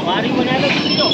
Wari mo na lang dito.